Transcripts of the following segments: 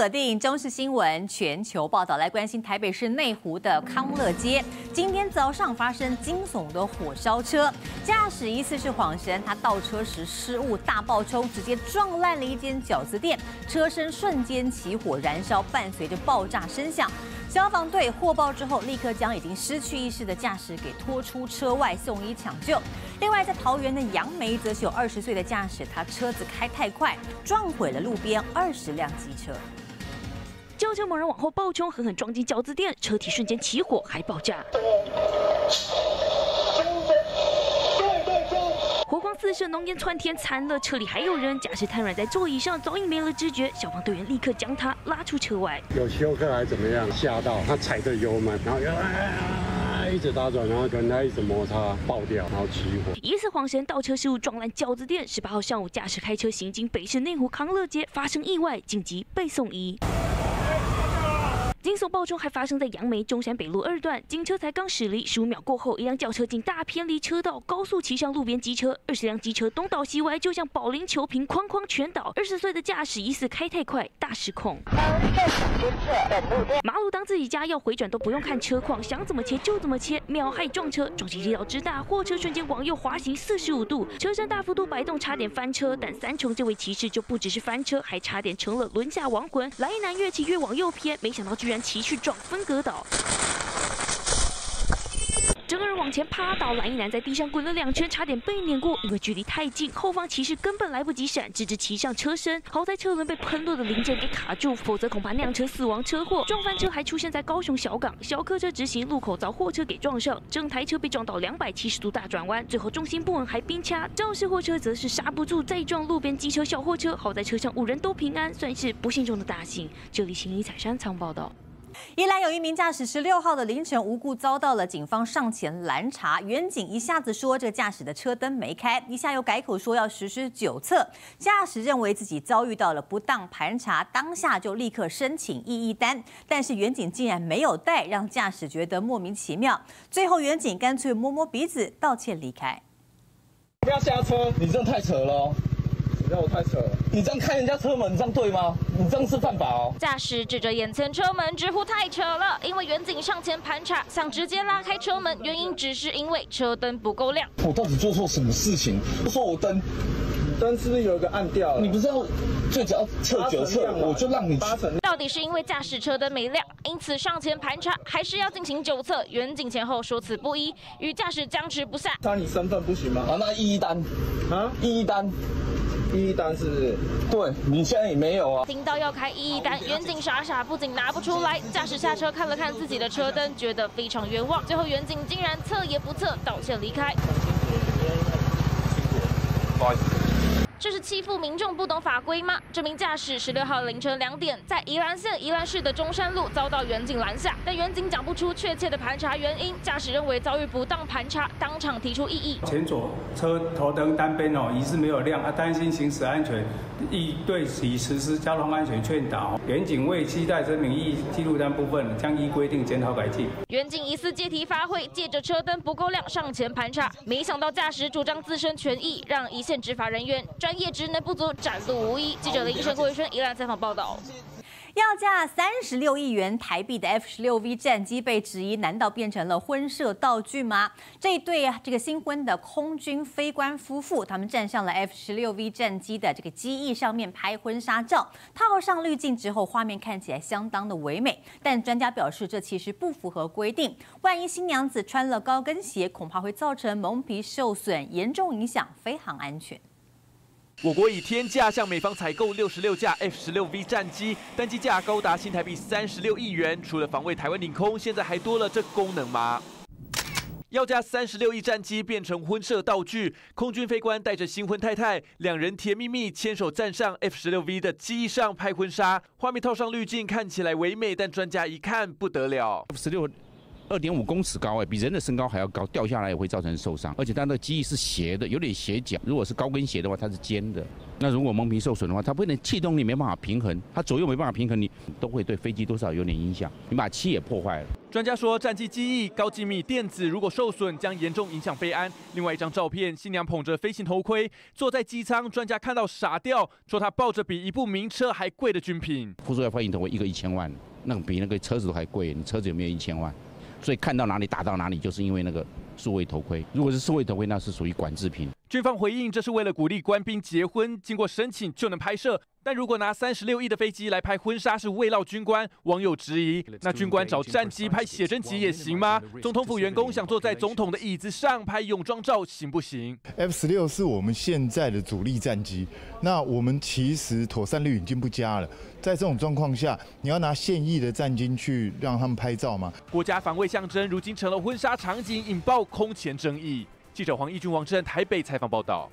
锁定中视新闻全球报道，来关心台北市内湖的康乐街。今天早上发生惊悚的火烧车，驾驶疑似是晃神，他倒车时失误大爆冲，直接撞烂了一间饺子店，车身瞬间起火燃烧，伴随着爆炸声响。消防队获报之后，立刻将已经失去意识的驾驶给拖出车外送医抢救。另外，在桃园的杨梅则是有二十岁的驾驶，他车子开太快，撞毁了路边二十辆机车。轿车猛然往后爆冲，狠狠撞进饺子店，车体瞬间起火，还爆炸。火光四射，浓烟窜天，惨了！车里还有人，驾驶瘫软在座椅上，早已没了知觉。消防队员立刻将他拉出车外。有休克还怎么样？吓到他踩着油门，然后一直打转，然后跟他一直摩擦爆掉，然后起火。疑似晃神倒车失误撞烂饺子店。十八号上午，驾驶开车行经北市内湖康乐街，发生意外，紧急被送医。惊悚爆冲还发生在杨梅中山北路二段，警车才刚驶离，十五秒过后，一辆轿车竟大偏离车道，高速骑上路边机车，二十辆机车东倒西歪，就像保龄球瓶，哐哐全倒。二十岁的驾驶疑似开太快，大失控。马路当自己家，要回转都不用看车况，想怎么切就怎么切，秒害撞车，撞击力道之大，货车瞬间往右滑行四十五度，车身大幅度摆动，差点翻车。但三重这位骑士就不只是翻车，还差点成了轮下亡魂。来一男越骑越往右偏，没想到居。然骑去撞分隔岛。个人往前趴倒，蓝衣男在地上滚了两圈，差点被碾过。因为距离太近，后方骑士根本来不及闪，直至骑上车身。好在车轮被喷落的零件给卡住，否则恐怕酿成死亡车祸。撞翻车还出现在高雄小港，小客车直行路口遭货车给撞上，整台车被撞到两百七十度大转弯，最后重心不稳还冰掐。肇事货车则是刹不住，再撞路边机车小货车。好在车上五人都平安，算是不幸中的大幸。这里新一彩山仓报道。宜兰有一名驾驶，十六号的凌晨无故遭到了警方上前拦查，远警一下子说这个驾驶的车灯没开，一下又改口说要实施酒测，驾驶认为自己遭遇到了不当盘查，当下就立刻申请异议单，但是远警竟然没有带，让驾驶觉得莫名其妙，最后远警干脆摸摸鼻子道歉离开。不要下车，你这太扯了。让我太扯了！你这样开人家车门，你这样对吗？你这样是犯法哦！驾驶指着眼前车门直呼太扯了，因为远警上前盘查，想直接拉开车门，原因只是因为车灯不够亮。我到底做错什么事情？不说我灯，灯是不是有一个暗掉？你不是要最只要测九测，我就让你八成。到底是因为驾驶车灯没亮，因此上前盘查，还是要进行九测？远警前后说辞不一，与驾驶僵持不下。查你身份不行吗？啊，那一单啊，一单。一单是不是？对你现在也没有啊。听到要开一单，远景傻傻，不仅拿不出来，驾驶下车看了看自己的车灯，觉得非常冤枉。最后远景竟然测也不测，道歉离开。这是欺负民众不懂法规吗？这名驾驶十六号凌晨两点在宜兰县宜兰市的中山路遭到远警拦下，但远警讲不出确切的盘查原因。驾驶认为遭遇不当盘查，当场提出异议。前左车头灯单边哦疑似没有亮，啊担心行驶安全，亦对其实施交通安全劝导。远警为期待这名异记录单部分，将依规定检讨改进。远警疑似借题发挥，借着车灯不够亮上前盘查，没想到驾驶主张自身权益，让一线执法人员专。专业职能不足，展露无遗。记者林医生郭维轩宜兰采访报道。要价三十六亿元台币的 F 十六 V 战机被质疑，难道变成了婚摄道具吗？这一对啊，这个新婚的空军飞官夫妇，他们站上了 F 十六 V 战机的这个机翼上面拍婚纱照，套上滤镜之后，画面看起来相当的唯美。但专家表示，这其实不符合规定，万一新娘子穿了高跟鞋，恐怕会造成蒙皮受损，严重影响飞行安全。我国以天价向美方采购六十六架 F 十六 V 战机，单机价高达新台币三十六亿元。除了防卫台湾领空，现在还多了这功能吗？要价三十六亿战机变成婚摄道具，空军飞官带着新婚太太，两人甜蜜蜜牵手站上 F 十六 V 的机上拍婚纱，画面套上滤镜，看起来唯美，但专家一看不得了。F 十六二点五公尺高哎，比人的身高还要高，掉下来也会造成受伤。而且它的机翼是斜的，有点斜角。如果是高跟鞋的话，它是尖的。那如果蒙皮受损的话，它不能气动力没办法平衡，它左右没办法平衡，你都会对飞机多少有点影响。你把漆也破坏了。专家说，战机机翼、高精密电子如果受损，将严重影响飞安。另外一张照片，新娘捧着飞行头盔，坐在机舱，专家看到傻掉，说她抱着比一部名车还贵的军品。副座飞行头盔一个一千万，那个比那个车子都还贵，你车子有没有一千万？所以看到哪里打到哪里，就是因为那个数位头盔。如果是数位头盔，那是属于管制品。军方回应，这是为了鼓励官兵结婚，经过申请就能拍摄。但如果拿三十六亿的飞机来拍婚纱是慰劳军官，网友质疑，那军官找战机拍写真集也行吗？总统府员工想坐在总统的椅子上拍泳装照行不行？F 十六是我们现在的主力战机，那我们其实妥善率已经不佳了。在这种状况下，你要拿现役的战机去让他们拍照吗？国家防卫象征如今成了婚纱场景，引爆空前争议。记者黄义军、王志台北采访报道。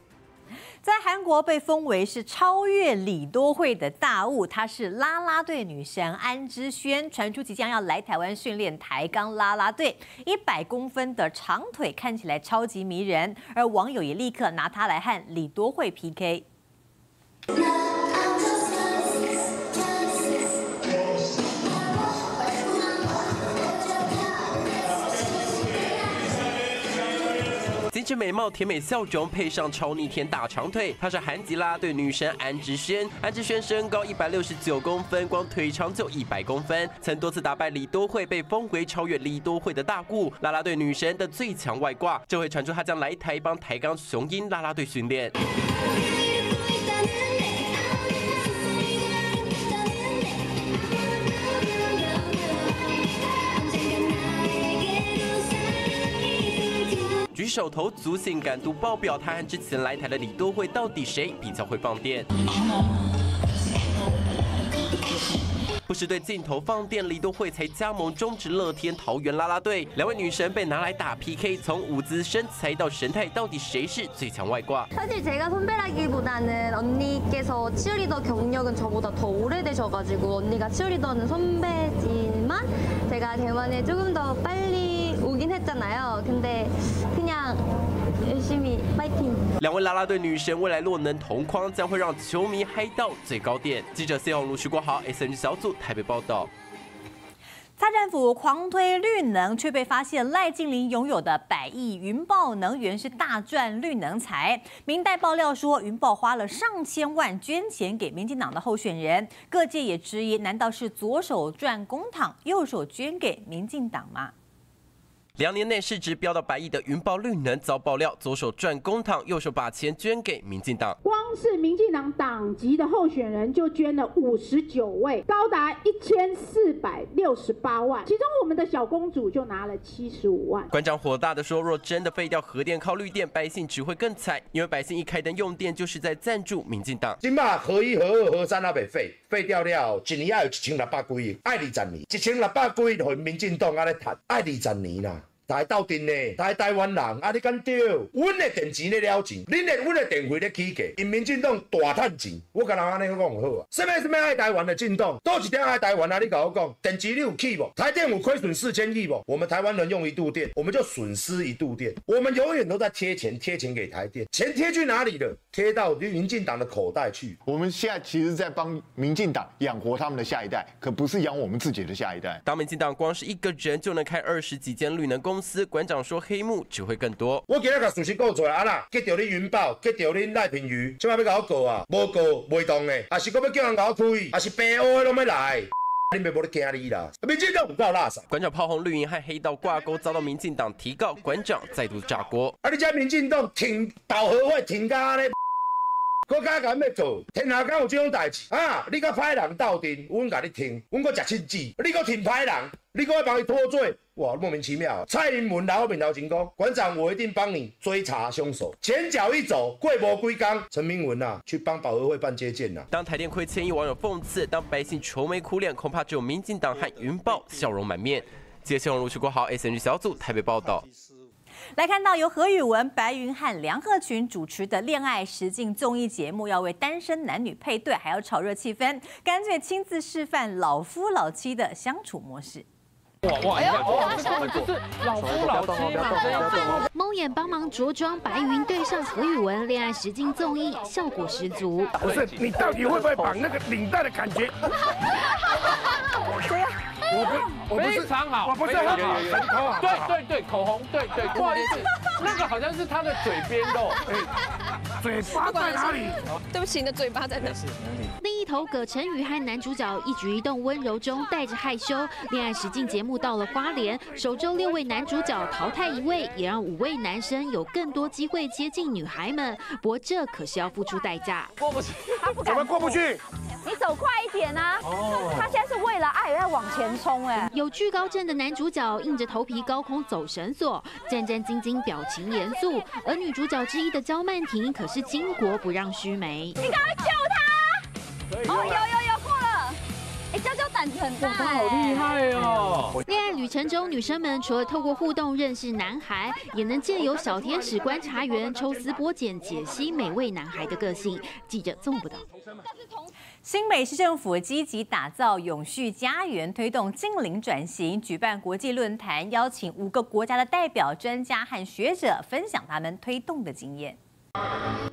在韩国被封为是超越李多惠的大物，她是啦啦队女神安之萱，传出即将要来台湾训练抬杠啦啦队，一百公分的长腿看起来超级迷人，而网友也立刻拿她来和李多惠 PK。精致美貌、甜美笑容，配上超逆天大长腿，她是韩吉拉队女神安之轩。安之轩身高一百六十九公分，光腿长就一百公分，曾多次打败李多惠，被封为超越李多惠的大故拉拉队女神的最强外挂。这回传出她将来台帮台钢雄鹰拉拉队训练。手头足性感度爆表，他和之前来台的李多惠到底谁比较会放电？不是对镜头放电，李多惠才加盟中职乐天桃园啦啦队。两位女神被拿来打 PK，从舞姿、身材到神态，到底谁是最强外挂？사실제가선배라기보다는언니께서치어리더경력은저보다더오래되셔가지고언니가치어리더는선배지만제가대만에조금더빨리오긴했잖아요근데그냥 两位啦啦队女神未来若能同框，将会让球迷嗨到最高点。记者谢宏陆、徐国豪、S.H. 小组台北报道。蔡政府狂推绿能，却被发现赖静玲拥有的百亿云豹能源是大赚绿能财。明代爆料说，云豹花了上千万捐钱给民进党的候选人，各界也质疑：难道是左手赚公帑，右手捐给民进党吗？两年内市值飙到百亿的云豹绿能遭爆料，左手赚公帑，右手把钱捐给民进党。是民进党党籍的候选人就捐了五十九位，高达一千四百六十八万。其中我们的小公主就拿了七十五万。馆长火大的说：“若真的废掉核电靠绿电，百姓只会更惨，因为百姓一开灯用电就是在赞助民进党。”今嘛核一、核二、核三还未废，废掉了，一年要有一千六百几亿，爱二十年，一千六百几亿和民进党啊咧谈，爱二十年啦。大斗阵呢，台台湾人啊，你敢对？阮的电钱咧了钱，恁的阮的电费咧起价，因民进党大趁钱，我甲人安尼讲好啊。什么什么爱台湾的进党，多一点爱台湾啊！你甲我讲，电池你有起无？台电有亏损四千亿无？我们台湾人用一度电，我们就损失一度电。我们永远都在贴钱，贴钱给台电，钱贴去哪里了？贴到民进党的口袋去。我们现在其实在帮民进党养活他们的下一代，可不是养我们自己的下一代。当民进党光是一个人就能开二十几间绿能公司，馆长说黑幕只会更多。我今日甲事实告出来啊啦，结着你云豹，结着你赖品瑜，今晚要搞我告啊？无告袂动的，还是搁要叫人搞我开，还是白乌的拢要来？你别无咧惊你啦！民进党唔够垃圾。馆长炮轰绿营和黑道挂钩，遭到民进党提告，馆长再度炸锅。啊！你家民进党挺导合会挺家咧？国家敢要做，天下敢有这种代志啊！你甲歹人斗阵，阮甲你听，阮搁食亲子，你搁挺歹人，你搁要帮伊脱罪，哇，莫名其妙！蔡英文然后面头前讲，馆长我一定帮你追查凶手。前脚一走，过无几工，陈明文呐去帮保和会办接见呐。当台电亏千亿，网友讽刺；当百姓愁眉苦脸，恐怕只有民进党和云豹笑容满面。接下来，卢旭国豪 S N G 小组台北报道。来看到由何宇文、白云和梁鹤群主持的恋爱实境综艺节目，要为单身男女配对，还要炒热气氛，干脆亲自示范老夫老妻的相处模式。哇哇！哇，这根本就是老夫老妻嘛，猫眼帮忙着装白云对上何宇文恋爱实境综艺，效果十足。不是你到底会不会绑那个领带的感觉？对呀，我不，我不是非常好，我不是很好！对对对，口红，对对，不好意思，那个好像是他的嘴边肉，嘴巴在哪里？对不起，你的嘴巴在哪？另一头，葛晨宇和男主角一举一动温柔中带着害羞。恋爱实境节目到了花莲，首周六位男主角淘汰一位，也让五位男生有更多机会接近女孩们。不过这可是要付出代价。过不去，他不怎么过不去？你走快一点啊！哦他现在是为了爱在往前冲哎。有惧高症的男主角硬着头皮高空走绳索，战战兢兢，表情严肃。而女主角之一的焦曼婷可是巾帼不让须眉。你赶快救他！哦，有有有很大，他好厉害哦！恋爱旅程中，女生们除了透过互动认识男孩，也能借由小天使观察员抽丝剥茧解析每位男孩的个性。记者纵不到。新北市政府积极打造永续家园，推动近邻转型，举办国际论坛，邀请五个国家的代表、专家和学者分享他们推动的经验。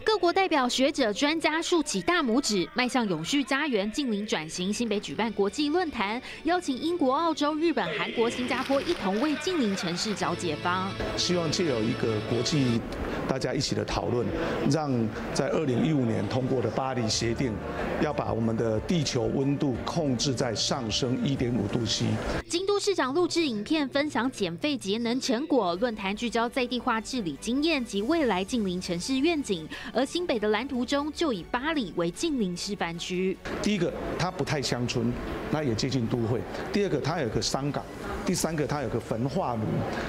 各国代表、学者、专家竖起大拇指，迈向永续家园、近邻转型。新北举办国际论坛，邀请英国、澳洲、日本、韩国、新加坡一同为近邻城市找解方。希望借有一个国际大家一起的讨论，让在二零一五年通过的巴黎协定，要把我们的地球温度控制在上升一点五度 C。京都市长录制影片分享减费节能成果，论坛聚焦在地化治理经验及未来近邻城市愿景。而新北的蓝图中就以巴黎为近邻示范区。第一个，它不太乡村，那也接近都会；第二个，它有个商港；第三个，它有个焚化炉，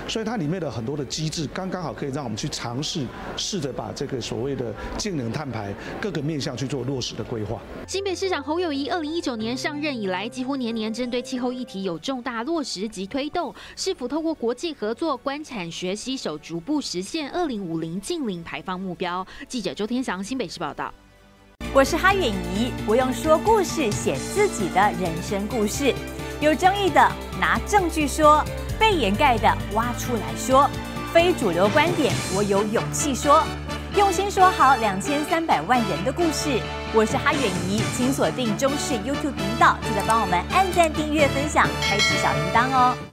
所以它里面的很多的机制刚刚好可以让我们去尝试，试着把这个所谓的近能碳排各个面向去做落实的规划。新北市长侯友谊二零一九年上任以来，几乎年年针对气候议题有重大落实及推动，是否透过国际合作、官产学携手，逐步实现二零五零近零排放目标？记者周天祥新北市报道。我是哈远怡，我用说故事写自己的人生故事，有争议的拿证据说，被掩盖的挖出来说，非主流观点我有勇气说，用心说好两千三百万人的故事。我是哈远怡，请锁定中视 YouTube 频道，记得帮我们按赞、订阅、分享，开启小铃铛哦。